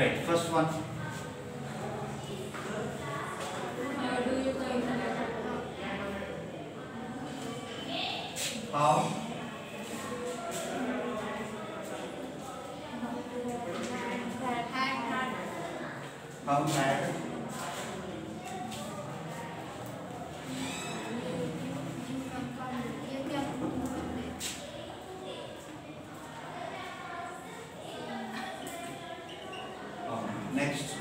Right. First one. How do you think? How? How had um, next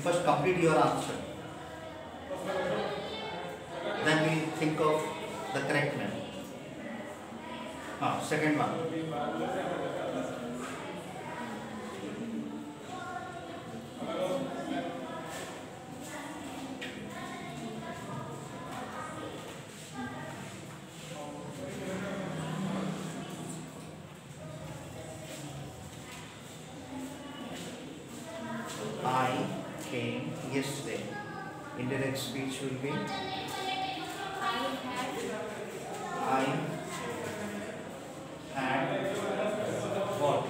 first complete your answer. Then we think of the correct name ah, second one Will be I had what?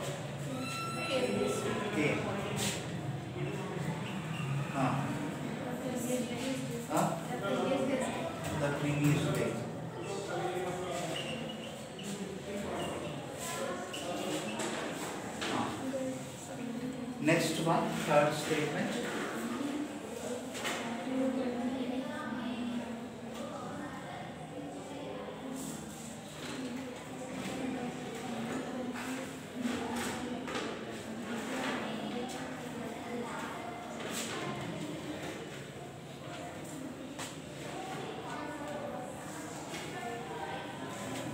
Came. Huh? Huh? The previous day. Huh. Next one, third statement.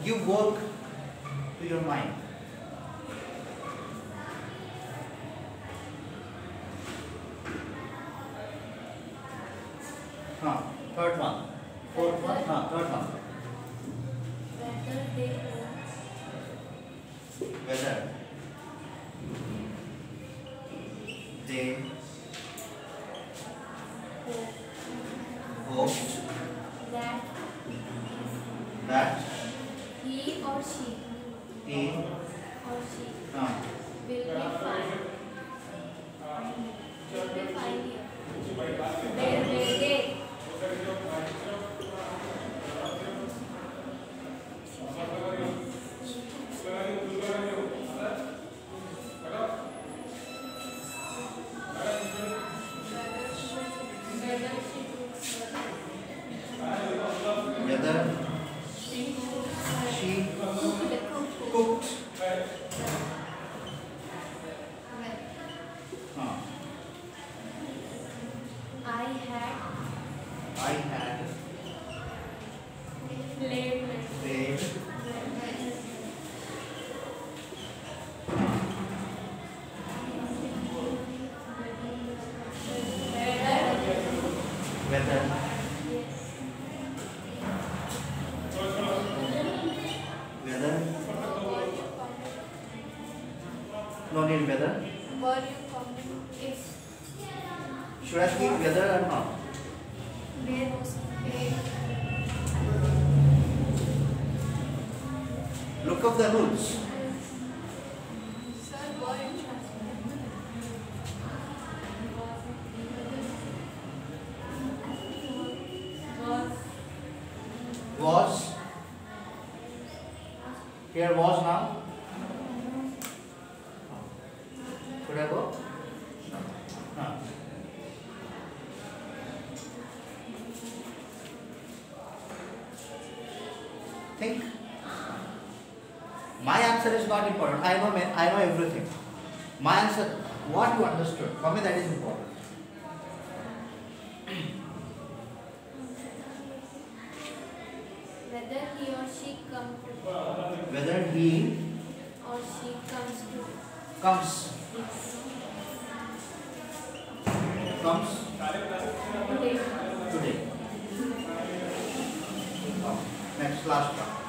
Give work to your mind. Huh. Third one. Fourth one. Huh. Third one. Whether they hoped That that he or she he or she uh, will be fine. Will be fine here. Where will they? Whether she whether she she cooked cooked well. uh, I had I had played played whether whether no need whether Were you coming? If should I speak whether or not there was a look up the rules? Was. Here was now. Should I go? Think my answer is not important. I know I know everything. My answer what you understood for me that is important. Whether he or she come to whether he or she comes to comes. Comes. Today. today. Oh, next last one.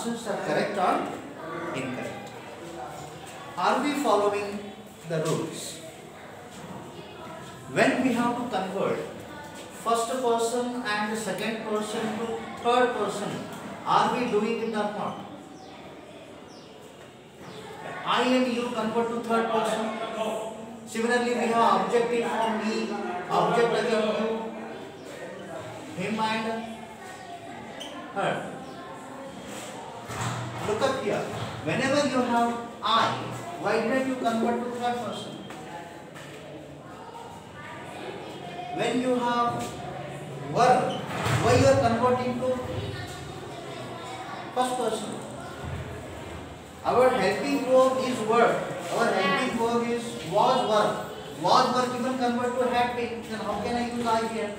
Answers are correct or incorrect. Are we following the rules? When we have to convert first person and second person to third person, are we doing it or not? I and you convert to third person. Similarly, we have objective from me, object again you, him and her. Look up here. Whenever you have I, why didn't you convert to third person? When you have were, why you are converting to first person? Our helping verb is were. Our helping verb is was were. Was were given convert to had been. Then how can I use I here?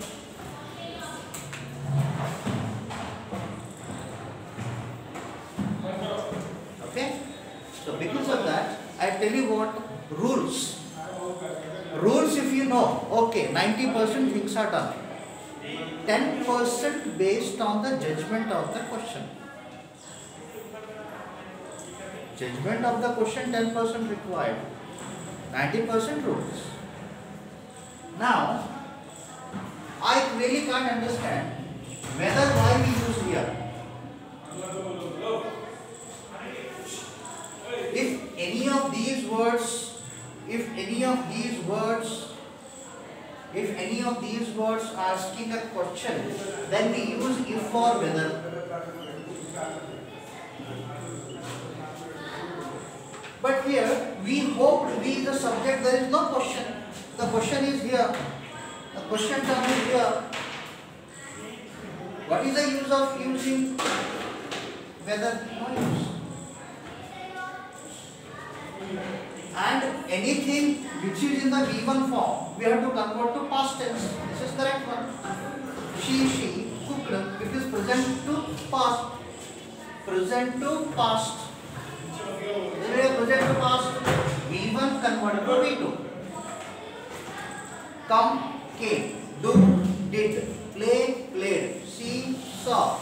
So because of that, I tell you what rules. Rules if you know, okay, 90% things are done. 10% based on the judgment of the question. Judgment of the question 10% required. 90% rules. Now, I really can't understand whether why we use here. Any of these words, if any of these words, if any of these words are asking a question, then we use if for whether. But here we hope to be the subject, there is no question. The question is here. The question term is here. What is the use of using whether? No use. And anything which is in the V1 form, we have to convert to past tense. This is correct one. She, she cooked. It is present to past. Present to past. Present to past? V1 converted to V2. Come, came. Do, did. Play, played. See, saw.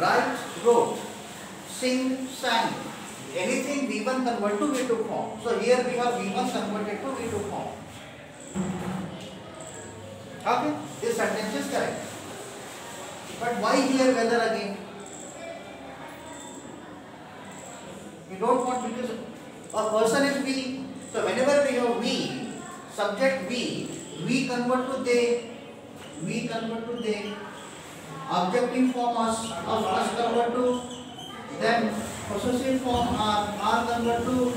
Write, wrote. Sing, sang anything V1 convert to V2 form. So here we have V1 converted to V2 form. Okay, this sentence is correct. But why here whether again? We don't want because a person is we. So whenever we have we, subject we, we convert to they, we convert to they. Objective form us, of us convert to them possessive form are are convert to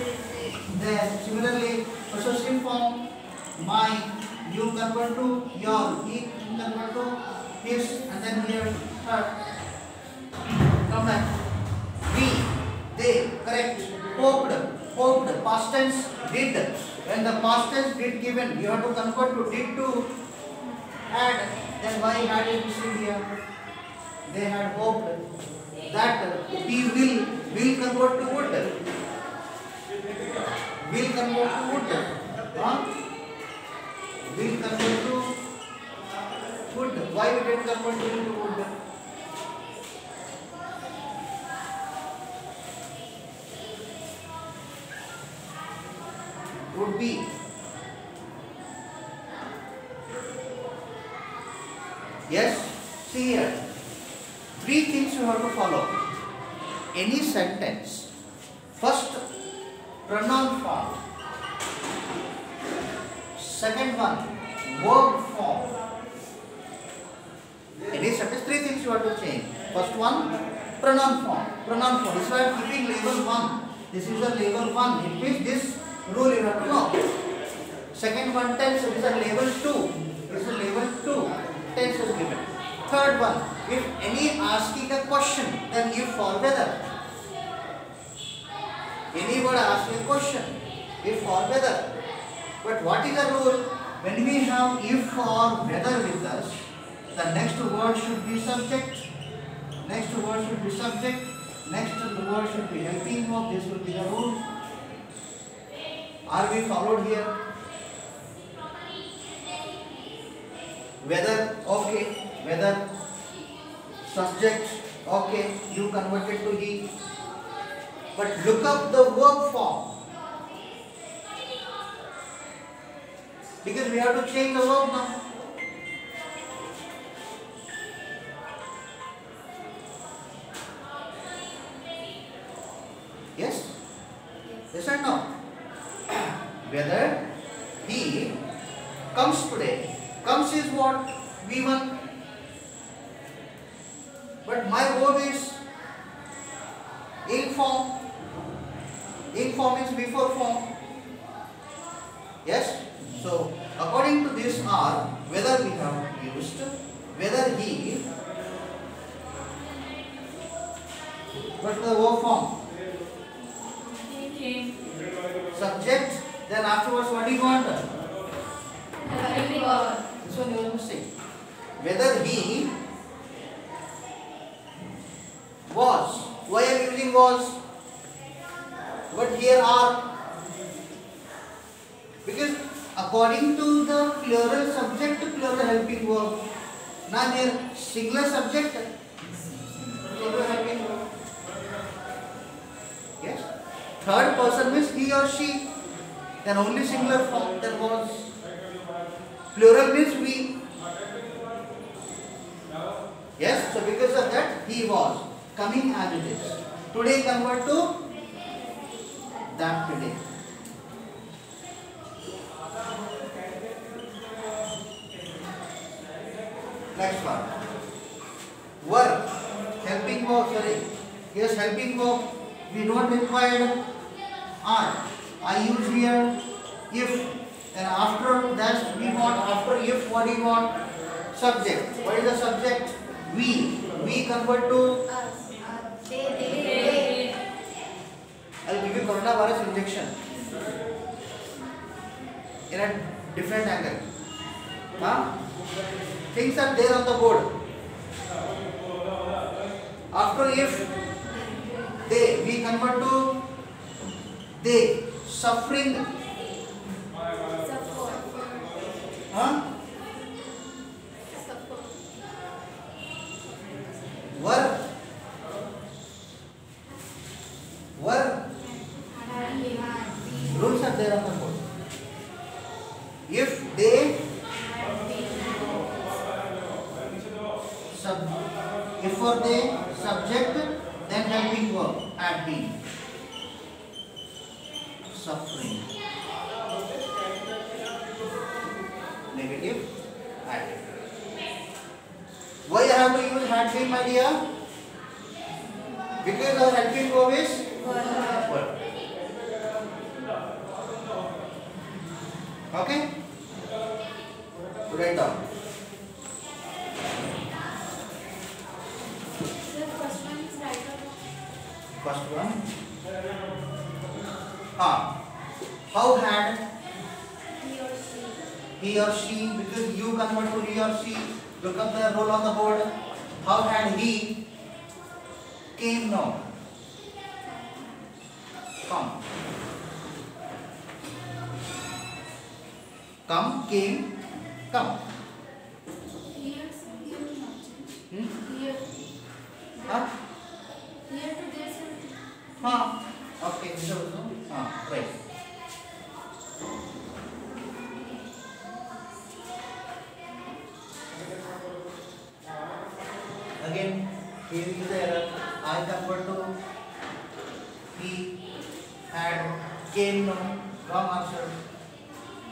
them. Similarly, possessive form my, you convert to your, he convert to his, and then here her. Come back. We, they, correct. Hoped, hoped, past tense did. When the past tense did given, you have to convert to did to had. Then why had is missing here? They had hoped that we will will convert to would. Will convert to would. Huh? Will convert to would. Why we didn't convert to will would? Would be. Verb form. Any sentence, three things you have to change. First one, pronoun form. Pronoun form. This is why I am keeping label 1. This is a label 1. It means this rule you have to know. Second one, tense. It is a label 2. This is a label 2. Tense is given. Third one, if any asking a question, then if for whether. Any word asking a question, if or whether. But what is the rule? Have if or whether with us, the next word should be subject. Next word should be subject. Next word should be helping verb. This will be the rule. Are we followed here? Whether okay, whether subject okay, you converted to he. But look up the verb form. Because we have to change the verb now. Used, whether he, what's the verb form? Subject, then afterwards what do you want? This one you are missing. Whether he was. Why I am using was? But here are. Because according to the plural subject, plural helping verb. Now here singular subject, plural helping verb. Yes. Third person means he or she. Then only singular form. Then was. Plural means we. Yes, so because of that, he was coming as it is. Today convert to that today. Next one. Work. Helping verb, sorry. Yes, helping verb. We don't require are. I use here if. And after that we want, after if what do you want? Subject. What is the subject? We. We convert to. They. They. I'll give you coronavirus injection in a different angle. Huh? Things are there on the board. After if they, we convert to they, suffering. Huh? Were. If they for the subject then helping verb had been suffering. Negative. Had why I have to use had been my dear? Because our helping verb is okay? Write down The first one is right or wrong? First one. Ah. How had He or she. he or she, because you convert to he or she, look up the role on the board. How had he came now? Come. Come, came, come. Here. Here to not change. Hmm? Here. Huh? Here to there. sir. Huh? Okay, this also. Ah, right. Again, here is the error. I convert to he had came no wrong answer.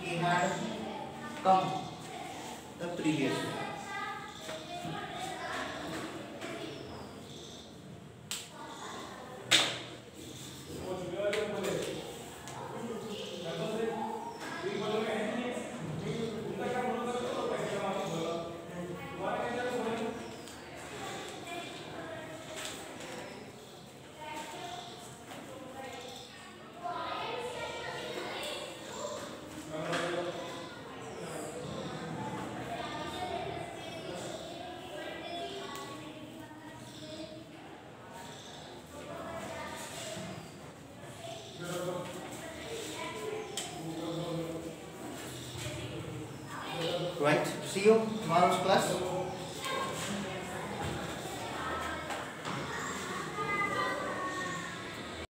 He had come the previous. See you tomorrow's class.